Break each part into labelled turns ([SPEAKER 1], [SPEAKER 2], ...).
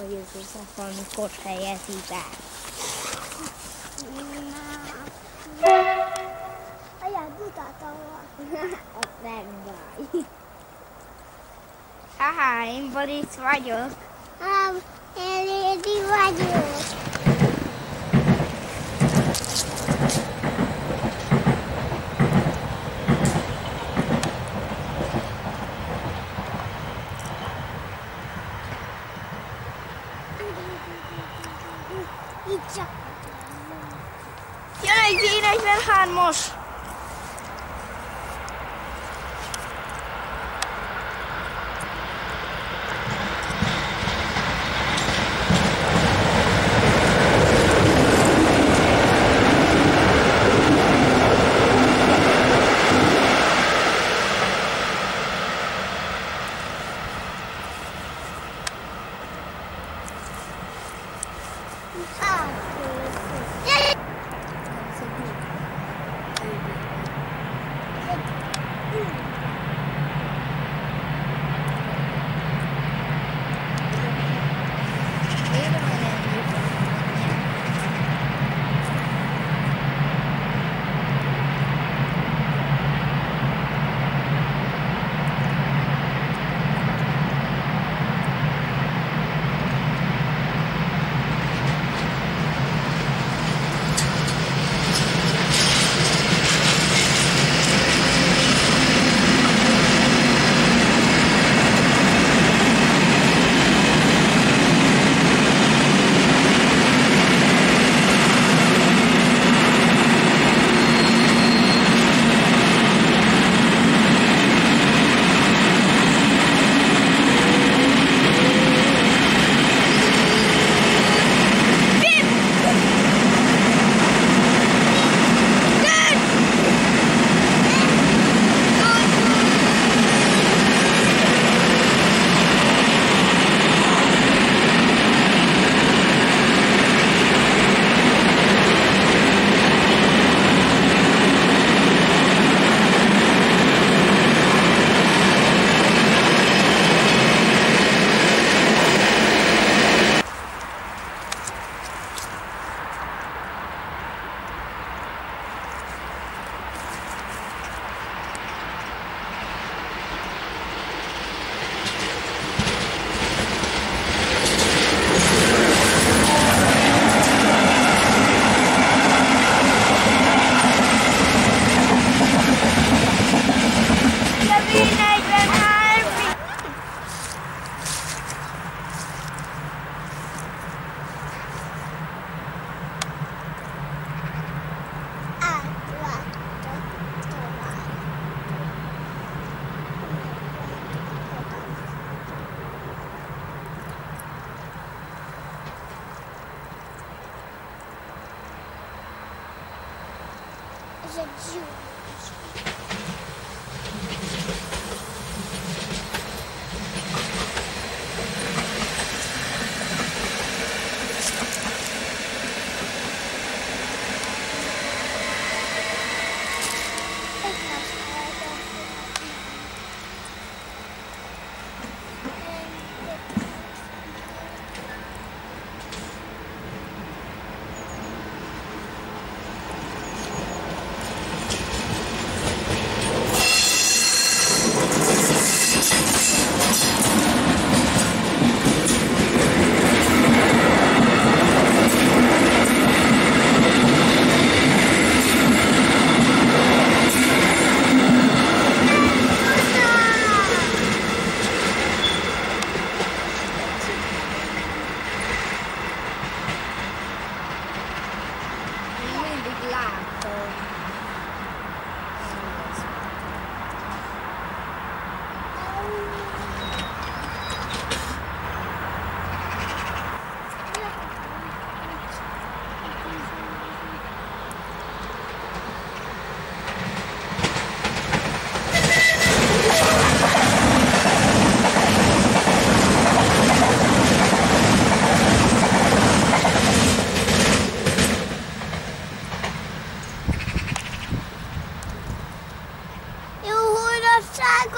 [SPEAKER 1] Jézus, amikor fejezi be.
[SPEAKER 2] Anya, mutattam
[SPEAKER 1] A megvaj. Haha, én Boris vagyok.
[SPEAKER 2] Um, én Lédi Itt csak.
[SPEAKER 1] Jön egy V43-os!
[SPEAKER 2] Ez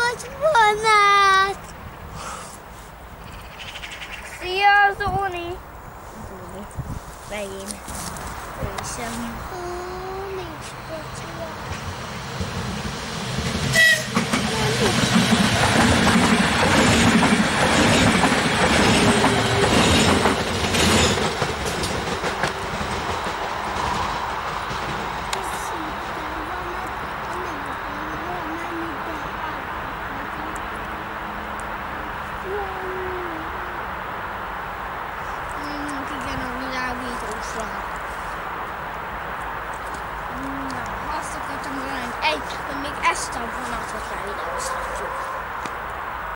[SPEAKER 2] Bocsbonát! Szia,
[SPEAKER 1] Zóni! Zóni. Megint. Ő is Bye. Na, azt akartam mondani, egy, hogy még ezt a vonatot levideózhatjuk.